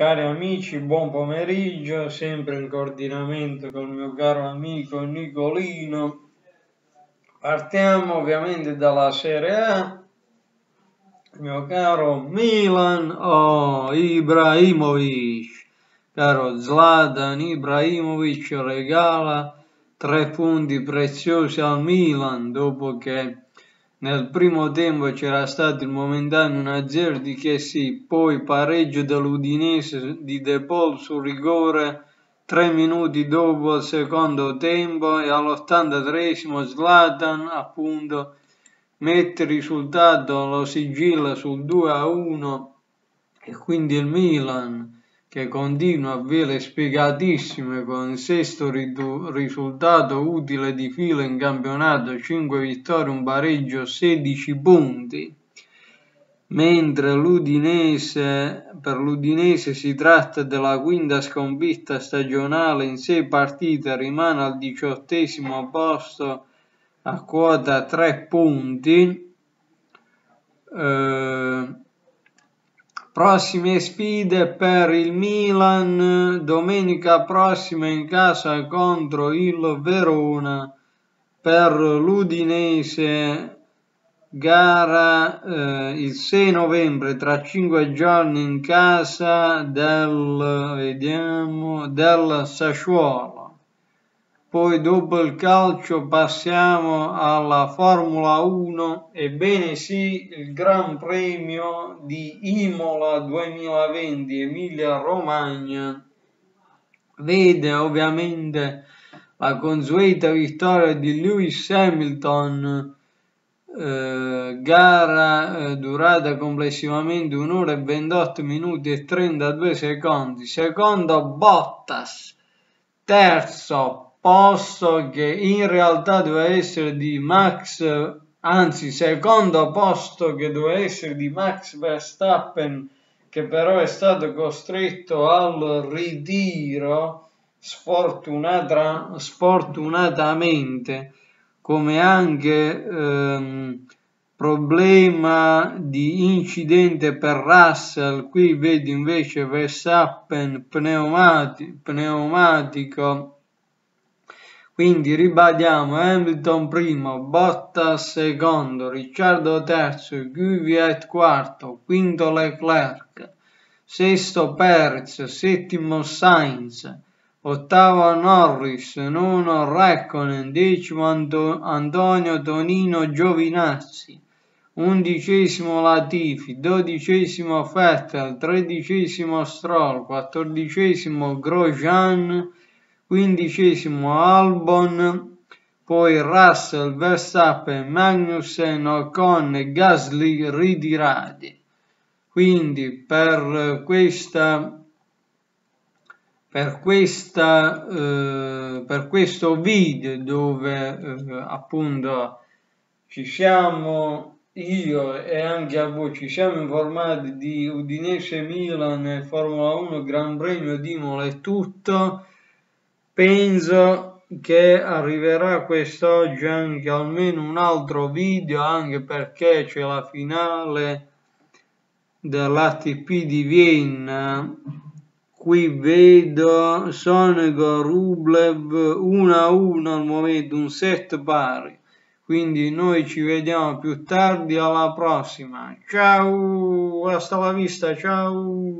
Cari amici, buon pomeriggio, sempre in coordinamento con il mio caro amico Nicolino. Partiamo ovviamente dalla Serie A. Il mio caro Milan oh, Ibrahimovic, caro Zlatan Ibrahimovic regala tre punti preziosi al Milan dopo che nel primo tempo c'era stato il momentaneo 1-0 di Chessy, poi pareggio dell'Udinese di De Paul su rigore tre minuti dopo il secondo tempo e all'83esimo Zlatan appunto mette il risultato, lo sigilla sul 2-1 e quindi il Milan che continua a vele spiegatissime con sesto risultato utile di fila in campionato, 5 vittorie, un pareggio, 16 punti, mentre l'Udinese, per l'Udinese si tratta della quinta sconfitta stagionale in 6 partite, rimane al diciottesimo posto a quota 3 punti. Eh, Prossime sfide per il Milan, domenica prossima in casa contro il Verona, per l'Udinese gara eh, il 6 novembre tra 5 giorni in casa del, vediamo, del Sassuolo. Poi dopo il calcio passiamo alla Formula 1, ebbene sì, il Gran Premio di Imola 2020 Emilia Romagna vede ovviamente la consueta vittoria di Lewis Hamilton, eh, gara eh, durata complessivamente un'ora e 28 minuti e 32 secondi, secondo Bottas, terzo posto che in realtà doveva essere di Max, anzi secondo posto che doveva essere di Max Verstappen, che però è stato costretto al ritiro sfortunata, sfortunatamente, come anche ehm, problema di incidente per Russell, qui vedi invece Verstappen pneumati, pneumatico quindi ribadiamo Hamilton primo, Bottas secondo, Ricciardo terzo, Guviet quarto, quinto Leclerc, sesto Perez, settimo Sainz, ottavo Norris, nono Raikkonen, decimo Anto- Antonio Tonino Giovinazzi, undicesimo Latifi, dodicesimo Vettel, tredicesimo Stroll, quattordicesimo Grosjean, quindicesimo Albon, poi Russell, Verstappen, Magnussen, Ocon e Gasly ritirati. Quindi per questa per, questa, eh, per questo video dove eh, appunto ci siamo io e anche a voi ci siamo informati di Udinese Milan Formula 1 Gran Premio di Imola e tutto penso che arriverà quest'oggi anche almeno un altro video anche perché c'è la finale dell'ATP di Vienna. Qui vedo Sonego Rublev 1 a 1 al momento un set pari. Quindi noi ci vediamo più tardi alla prossima. Ciao hasta la vista ciao